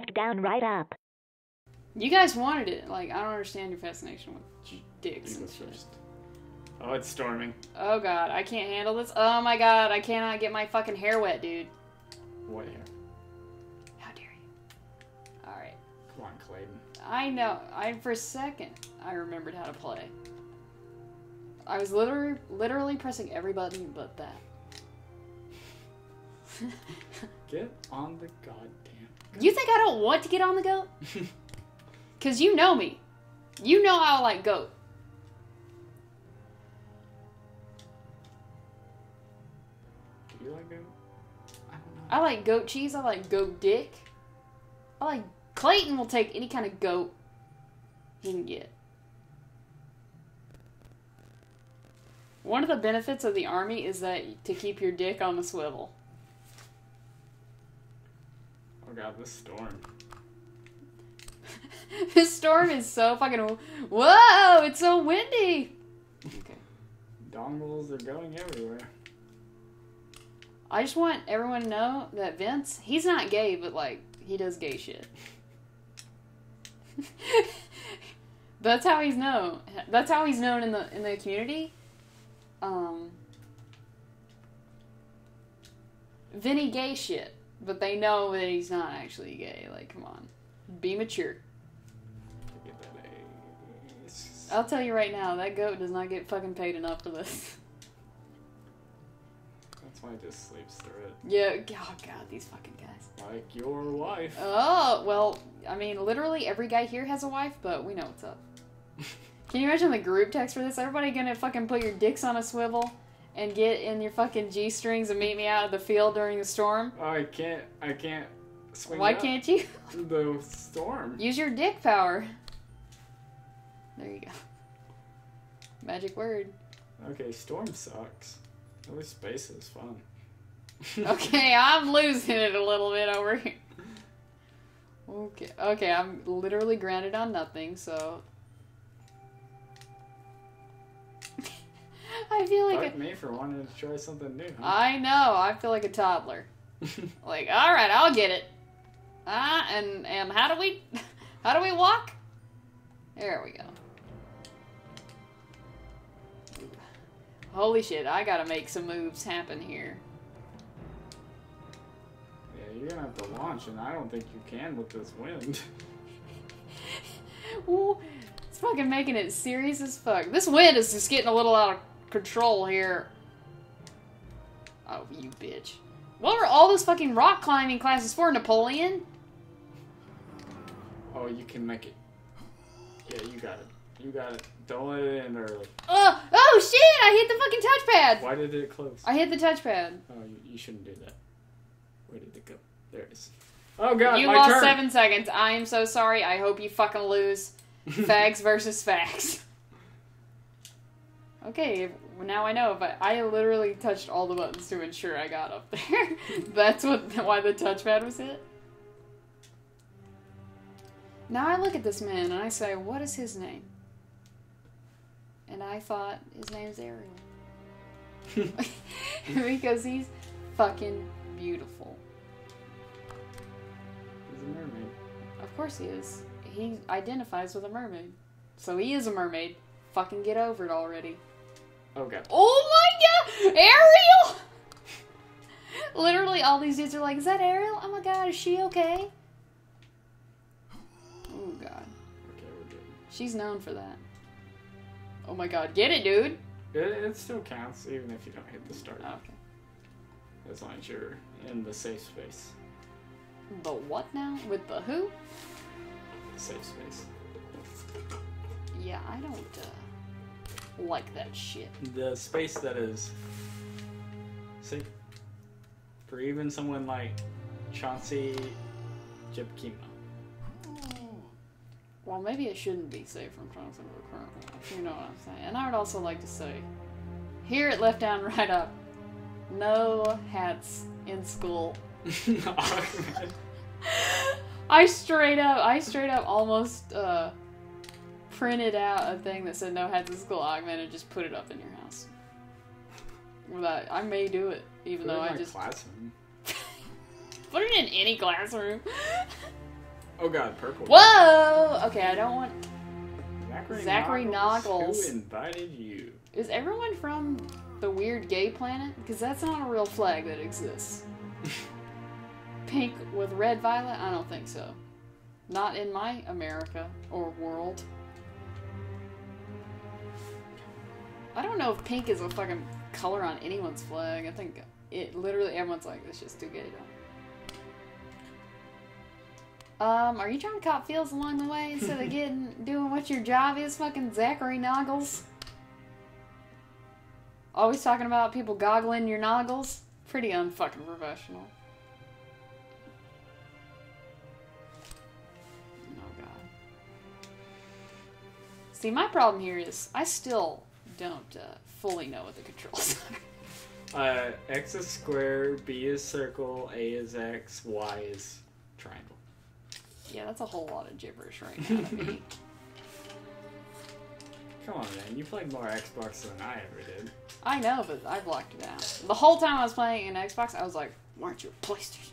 left, down, right, up. You guys wanted it. Like, I don't understand your fascination with j- dicks and shit. first. Oh, it's storming. Oh god, I can't handle this. Oh my god, I cannot get my fucking hair wet, dude. What hair? How dare you? Alright. Come on, Clayton. I know. I for a second I remembered how to play. I was literally literally pressing every button but that. Get on the goddamn. You think I don't want to get on the goat? Cause you know me. You know I like goat. Do you like it? I don't know. I like goat cheese. I like goat dick. I like Clayton will take any kind of goat he can get. One of the benefits of the army is that to keep your dick on the swivel. Oh god, this storm. this storm is so fucking. Whoa! It's so windy. Okay. Dongles are going everywhere. I just want everyone to know that Vince, he's not gay, but like he does gay shit. That's how he's known. That's how he's known in the in the community. Um, Vinny gay shit, but they know that he's not actually gay. Like, come on, be mature. Get that ace. I'll tell you right now, that goat does not get fucking paid enough for this. That's why I just sleeps through it. Yeah, oh god, these fucking guys. Like your wife. Oh, well, I mean, literally every guy here has a wife, but we know what's up. Can you imagine the group text for this? Everybody gonna fucking put your dicks on a swivel and get in your fucking G strings and meet me out of the field during the storm? Oh, I can't. I can't swing. Why can't you? The storm. Use your dick power. There you go. Magic word. Okay, storm sucks. At least space is fun. Okay, I'm losing it a little bit over here. Okay, okay, I'm literally grounded on nothing, so. I feel like Fuck a, me for wanting to try something new. Huh? I know. I feel like a toddler. Like, all right, I'll get it. Ah, and and how do we, how do we walk? There we go. Holy shit! I gotta make some moves happen here. yeah, you're gonna have to launch, and I don't think you can with this wind. Ooh, it's fucking making it serious as fuck. This wind is just getting a little out of control here. Oh, you bitch. What were all those fucking rock climbing classes for, Napoleon? oh, you can make it. Yeah, you got it. You got it. Don't let it in early. Oh, oh shit! I hit the fucking touchpad! Why did it close? I hit the touchpad. Oh, you, you shouldn't do that. Where did it go? There it is. Oh god, you lost turn. seven seconds. I am so sorry. I hope you fucking lose. Fags versus fags. Okay, now I know. But I literally touched all the buttons to ensure I got up there. That's what why the touchpad was hit. Now I look at this man and I say, "What is his name?" And I thought his name's Ariel because he's fucking beautiful. He's a mermaid. Of course he is. He identifies with a mermaid. So he is a mermaid. Fucking get over it already. Oh god. Oh my god! Ariel! Literally, all these dudes are like, Is that Ariel? Oh my god, is she okay? Oh god. Okay, we're good. She's known for that. Oh my god, get it, dude! It, it still counts even if you don't hit the start. Okay. As long as you're in the safe space. The what now? With the who? Safe space. Yeah, I don't, uh, like that shit. The space that is safe for even someone like Chauncey Jibkima. Well, maybe it shouldn't be safe from Johnson to the current one, you know what I'm saying. And I would also like to say, here at Left Down, Right Up, no hats in school. I straight up, I straight up almost uh, printed out a thing that said no hats in school, Augment, and just put it up in your house. But I may do it, even Put it though in I just classroom. put it in any classroom. Oh god, purple. Whoa! Okay, I don't want. Zachary, Zachary Noggles. Who invited you? Is everyone from the weird gay planet? Because that's not a real flag that exists. Pink with red violet? I don't think so. Not in my America or world. I don't know if pink is a fucking color on anyone's flag. I think it literally everyone's like, it's just too gay. Um, are you trying to cop feels along the way instead of getting doing what your job is, fucking Zachary Noggles? Always talking about people goggling your noggles. Pretty unfucking professional. Oh god. See, my problem here is I still don't uh, fully know what the controls are. Uh, X is square, B is circle, A is X, Y is triangle. yeah, that's a whole lot of gibberish right now. Come on, man. You played more Xbox than I ever did. I know, but I blocked it out. The whole time I was playing an Xbox, I was like, "Why aren't you a PlayStation?"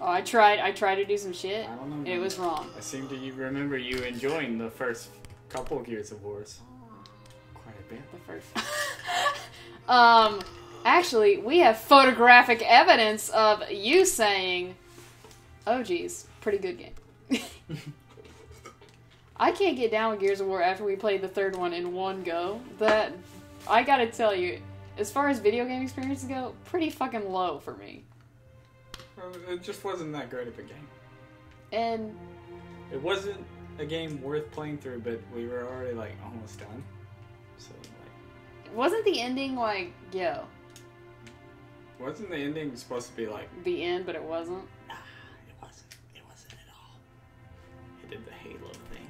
Oh, I tried. I tried to do some shit. I don't know. It was wrong. I seem to remember you enjoying the first couple Gears of Wars. Quite a bit. The first. um, actually, we have photographic evidence of you saying, "Oh, geez, pretty good game." I can't get down with Gears of War after we played the third one in one go. That I gotta tell you, as far as video game experiences go, pretty fucking low for me. Well, It just wasn't that great of a game. And It wasn't a game worth playing through, but we were already like almost done. So like, wasn't the ending like, yo, wasn't the ending supposed to be like? the end, but it wasn't? Nah, it wasn't. It wasn't at all. It did the Halo thing.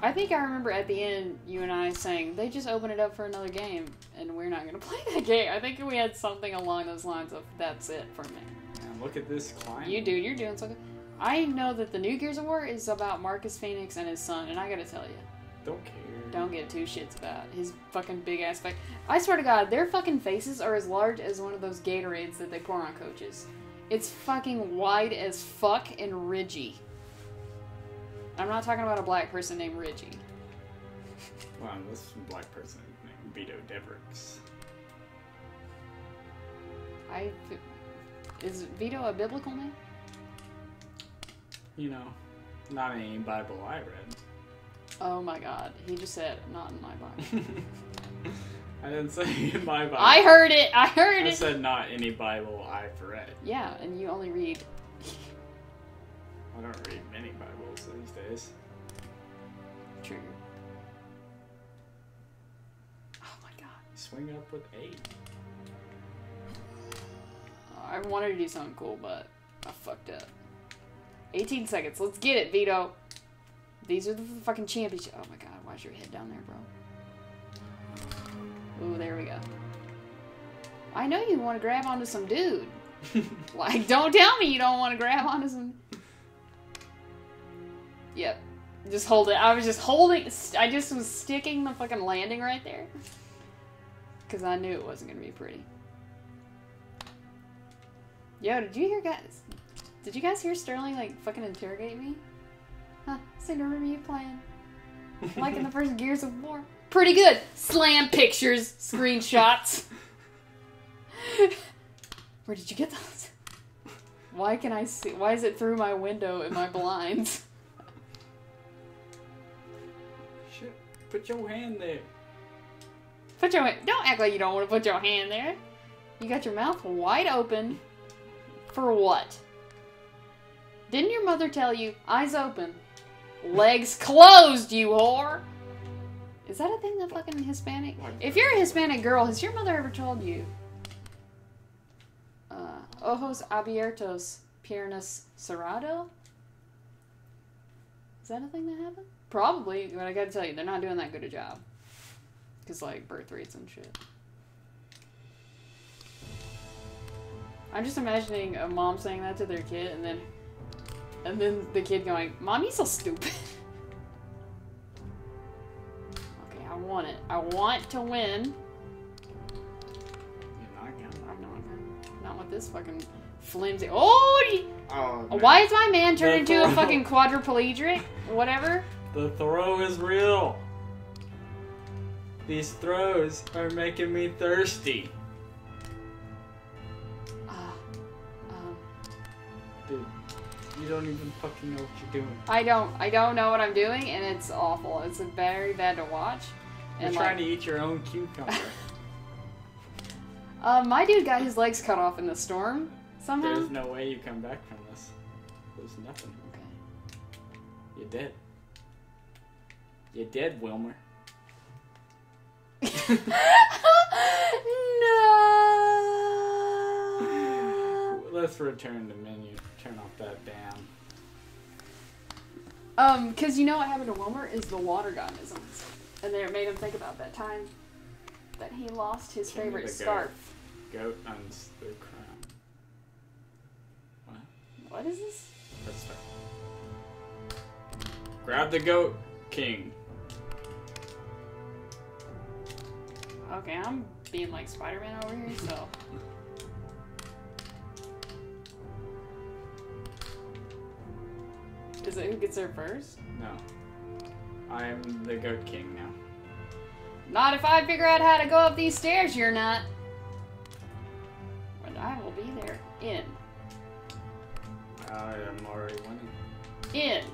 I think I remember at the end you and I saying they just open it up for another game and we're not gonna play that game. I think we had something along those lines of that's it for me. Man, look at this climb. You do, you're doing so good. I know that the new Gears of War is about Marcus Fenix and his son, and I gotta tell you, don't care. don't get two shits about his fucking big ass face. I swear to God, their fucking faces are as large as one of those Gatorades that they pour on coaches. It's fucking wide as fuck and ridgy. I'm not talking about a black person named Ridgy. Wow, this black person named Vito Deverix. I is Vito a biblical name? You know, not in any Bible I read. Oh my God, he just said not in my Bible. I didn't say in my Bible. I heard it. I heard I it. said not any Bible I've read. Yeah, and you only read. I don't read many Bibles these days. Trigger. Oh my God. Swing up with eight. I wanted to do something cool, but I fucked up. 18 seconds. Let's get it, Vito. These are the fucking championships. Oh my god, why's your head down there, bro? Ooh, there we go. I know you want to grab onto some dude. Like, don't tell me you don't want to grab onto some. Yep. Just hold it. I was just holding. I just was sticking the fucking landing right there. Because I knew it wasn't going to be pretty. Yo, did you hear guys? Did you guys hear Sterling like fucking interrogate me? Huh? To remember you playing like in the first Gears of War. Pretty good. Slam pictures, screenshots. Where did you get those? Why can I see? Why is it through my window in my blinds? Shit. Put your hand there. Put your hand. don't act like you don't want to put your hand there. You got your mouth wide open. For what? Didn't your mother tell you eyes open, legs closed, you whore? Is that a thing that fucking Hispanic? If you're a Hispanic girl, has your mother ever told you? Uh, ojos abiertos, piernas cerrado. Is that a thing that happened? Probably, but I gotta tell you, they're not doing that good a job. Cause like birth rates and shit. I'm just imagining a mom saying that to their kid, and then, and then the kid going, Mommy's so stupid." okay, I want it. I want to win. You're not gonna. I'm not, not with this fucking flimsy. Oh, you- Oh, man. why is my man turned The into a fucking quadriplegic? Whatever. The throw is real. These throws are making me thirsty. Ah, um, Dude, you don't even fucking know what you're doing. I don't. I don't know what I'm doing, and it's awful. It's very bad to watch. You're And trying like, to eat your own cucumber. uh, my dude got his legs cut off in the storm somehow. There's no way you come back from this. There's nothing. Okay. You're dead. You're dead, Wilmer. Let's return to menu. Turn off that damn. Um, because you know what happened to Wilmer is the water in his eyes, and then it made him think about that time that he lost his King favorite scarf. Goat owns the crown. What? What is this? Let's start. Grab the goat, king. Okay, I'm being like Spider-Man over here, so. Is it who gets there first? No. I'm the goat king now. Not if I figure out how to go up these stairs, you're not. But I will be there. In. I am already winning. In.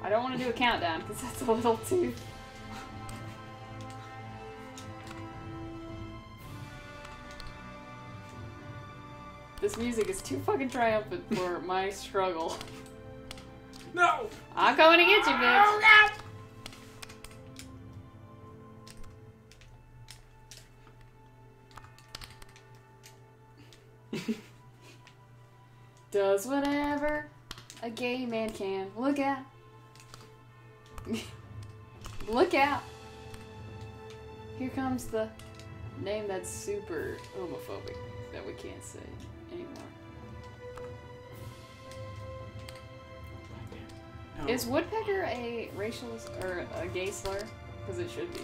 I don't want to do a countdown because that's a little too. This music is too fucking triumphant for my struggle. I'm coming to get you, bitch. Oh, Does whatever a gay man can. Look out. Look out. Here comes the name that's super homophobic that we can't say anymore. No. Is woodpecker a racial or a gay slur? Because it should be.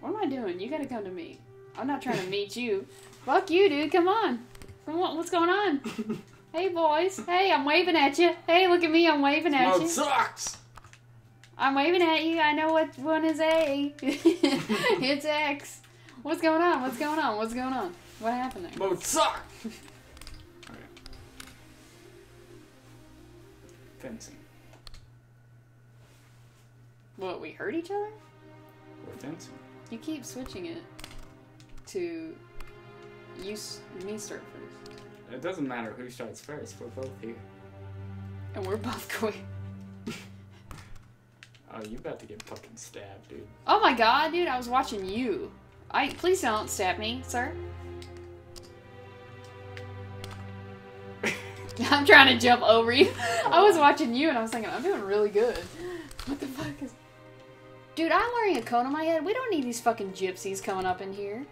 What am I doing? You gotta come to me. I'm not trying to meet you. Fuck you, dude. Come on. Come on. What's going on? Hey, boys. Hey, I'm waving at you. Hey, look at me. I'm waving at you. sucks! I'm waving at you. I know what one is A. it's X. What's going on? What's going on? What's going on? What happened there? Smoke sucks! Fencing. What? We hurt each other? We're fencing. You keep switching it to you s- me start first, It doesn't matter who starts first. We're both here. and we're both going. Oh, you about to get fucking stabbed, dude. Oh my god, dude! I was watching you. I please don't stab me, sir. I'm trying to jump over you. I was watching you, and I was thinking I'm doing really good. What the fuck is? Dude, I'm wearing a cone on my head. We don't need these fucking gypsies coming up in here.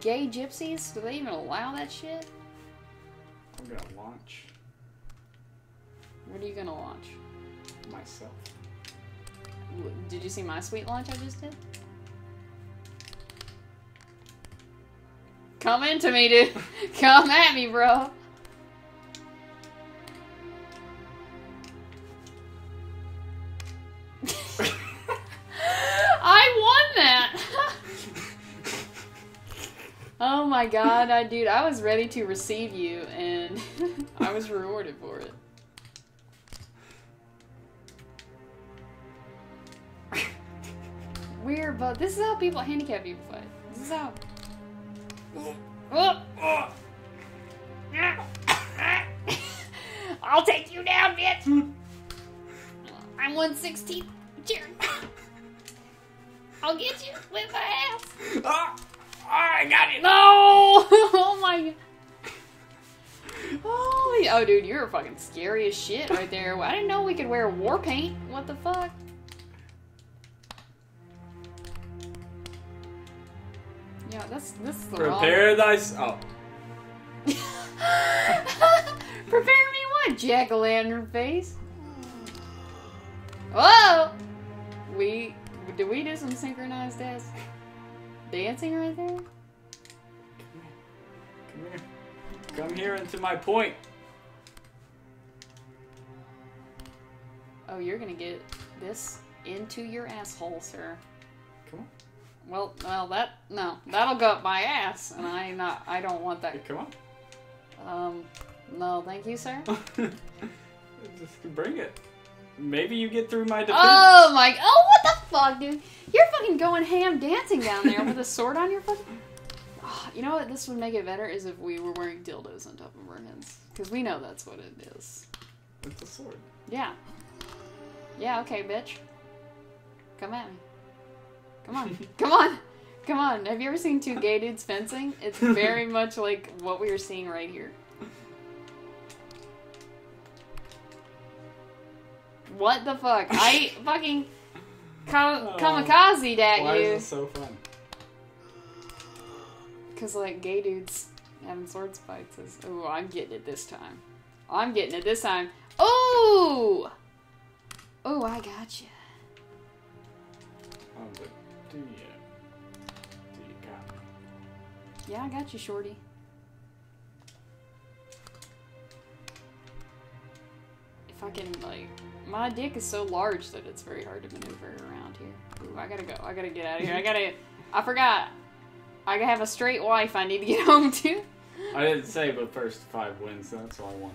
Gay gypsies? Do they even allow that shit? I'm gonna launch What are you gonna launch? myself. Did you see my sweet launch I just did? Come into me, dude. Come at me, bro. My god, I dude, I was ready to receive you and I was rewarded for it. Weird, but this is how people handicap people fight. This is how. Oh. I'll take you down, bitch. I'm 116. I'll get you with my ass. ah! I got it! No! Oh my god. Oh, oh, dude, you're fucking scary as shit right there. I didn't know we could wear war paint. What the fuck? Yeah, that's this is the Prepare thyself. Oh. wrong. Prepare me what? Jack o' lantern face. Whoa! We did we do some synchronized dance dancing right there? Come here. Come here into my point. Oh, you're gonna get this into your asshole, sir. Come on. Well, well, that no, that'll go up my ass, and I not, I don't want that. Hey, come Um, no, thank you, sir. Just bring it. Maybe you get through my defense. Oh my! Oh, what the fuck, dude? You're fucking going ham dancing down there with a sword on your fucking. You know what? This would make it better is if we were wearing dildos on top of our heads, because we know that's what it is. It's a sword. Yeah. Yeah. Okay, bitch. Come at me. Come on. Come on. Come on. Have you ever seen two gay dudes fencing? It's very much like what we are seeing right here. What the fuck? I fucking Oh. kamikaze at Why is this so fun? Cause like gay dudes having sword fights is. Oh, I'm getting it this time. I'm getting it this time. Oh. Oh, I got you. Oh, do you? Do you got me? Yeah, I got you, shorty. If I can like, my dick is so large that it's very hard to maneuver around here. Ooh, I gotta go. I gotta get out of here. I gotta. I forgot. I have a straight wife. I need to get home to. I didn't say, but first five wins. That's why I won.